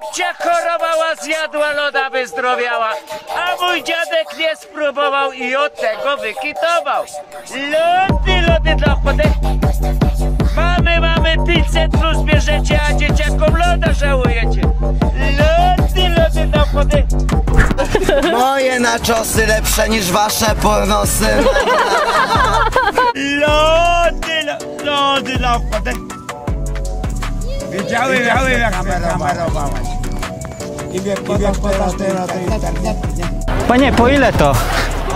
babcia chorowała, zjadła loda, wyzdrowiała. A mój dziadek nie spróbował i od tego wykitował. Lody, lody dla chłody. Mamy, mamy 500 plus bierzecie, a dzieciakom loda żałujecie. Lody, lody dla chłody. Moje naczosy lepsze niż wasze pornosy. Lody, lo- lody dla chłody. Wiedziałem, wiedziałem jak mnie kamerowałeś. I wie, i wie teraz internecie. Panie, po ile to?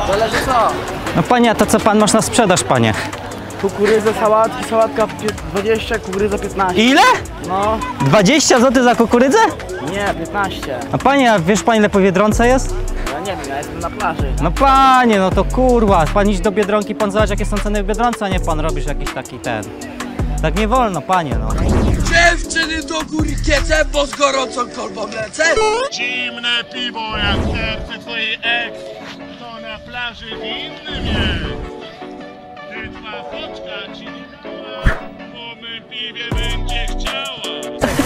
Zależy co? No panie, a to co pan masz na sprzedaż, panie? Kukurydza, sałatki, sałatka pie- 20, kukurydza 15. Ile? No, 20 zł za kukurydzę? nie, 15. A panie, a wiesz pan ile po Biedronce jest? Ja nie wiem, ja jestem na plaży. No panie, no to kurwa, pan idź do Biedronki, pan zobacz jakie są ceny w Biedronce, a nie pan robisz jakiś taki ten. Tak nie wolno, panie, no. Dziewczyny do góry kiece, bo z gorącą kolbą lecę. Zimne piwo jak serce twojej ex To na plaży winnym jest Ty twa foczka ci nie dała Po mym piwie będzie chciała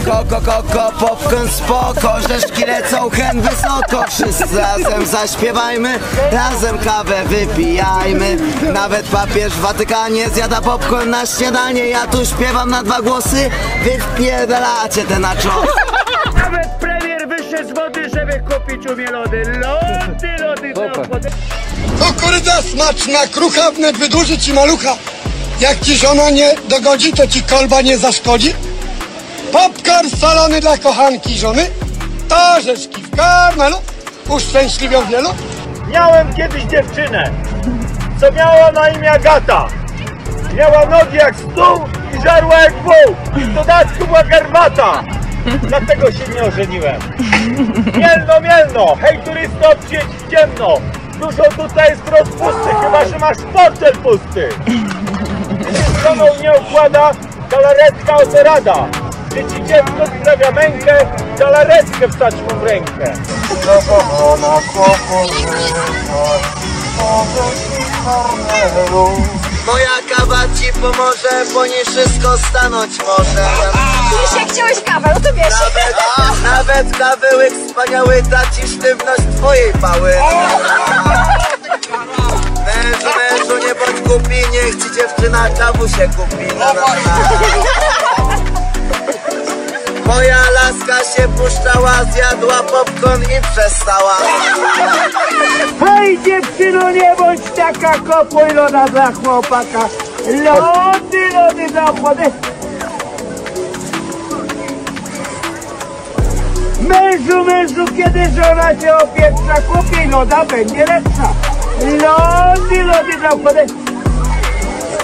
Koko, koko, popcorn spoko, rzeszki lecą hen wysoko Wszyscy razem zaśpiewajmy, razem kawę wypijajmy Nawet papież w Watykanie zjada popcorn na śniadanie Ja tu śpiewam na dwa głosy, wy wpierdalacie te naczosy Nawet premier wyszedł z wody, żeby kupić umie lody. Lody, lody dla chłody. Kukurydza smaczna, krucha, wnet wydłuży ci malucha. Jak ci żona nie dogodzi, to ci kolba nie zaszkodzi. Popcorn solony dla kochanki żony. To rzeczki w karmelu, uszczęśliwią wielu. Miałem kiedyś dziewczynę, co miała na imię Agata. Miała nogi jak stół i żarła jak wół. W dodatku była garmata. Dlatego się nie ożeniłem. Mielno, mielno, hej turysto, przyjedź w ciemno. Dużo tutaj jest rozpusty, chyba że masz portfel pusty. Jeśli z nie układa, galaretka oto Jeśli dziecko sprawia mękę, galaretkę wstać mu w rękę. Moja kawa ci pomoże, bo nie wszystko stanąć może Jeśli chciałeś kawę, no to wiesz. Nawet, nawet kawy łyk wspaniały traci sztywność twojej pały Mężu, mężu, nie bądź głupi, niech ci dziewczyna kawusie kupi na, na, na. Moja laska się puszczała, zjadła popcorn i przestała Hej dziewczyno, nie bądź taka kopuj loda dla chłopaka. Lody, lody dla chłody. Mężu, mężu, kiedy żona cię opieprza, kupiej loda, będzie lepsza. Lody, lody dla chłody.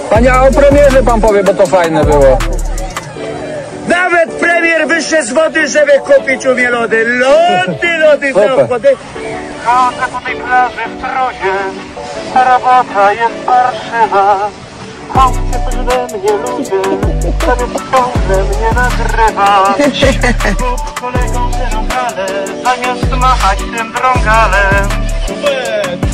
Panie, o premierze pan powie, bo to fajne było. Nawet premier wyszedł z wody, żeby kupić umie lody. Lody, lody Super. chłody. Chodzę po tej plaży w trudzie Robota jest parszywa Chodźcie przede mnie ludzie Sobie ciągle mnie nagrywa Kup kolegom te rogale Zamiast machać tym drągalem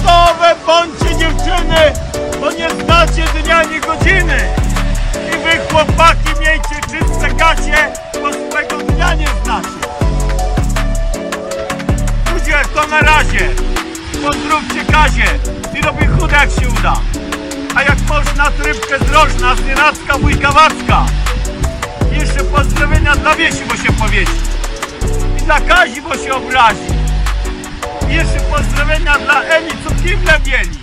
Nowe bądźcie dziewczyny, bo nie znacie dnia ani godziny. I wy chłopaki miejcie czyste gacie, bo swego dnia nie znacie. Ludzie, to na razie. Pozdrówcie Kazie i robi chude jak się uda. A jak można trybkę zdrożna z nienacka wujka Wacka. Jeszcze pozdrowienia dla Wiesi, bo się powiesi. I dla Kazi, bo się obrazi. Jeszcze pozdrowienia dla Emi, co kible mieli.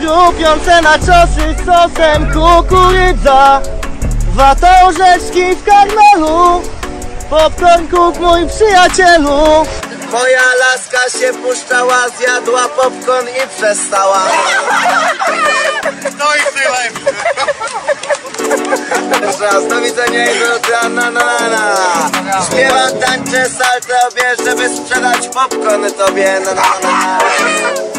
Kupiące na czosy z sosem kukurydza Watą rzeczki w karmelu Kup mój przyjacielu. Moja laska się puszczała, zjadła popcorn i przestała. No i tyle. Jeszcze raz, do widzenia i do na na na na. Śpiewam, tańczę, saltę obie, żeby sprzedać popcorn tobie, na na na na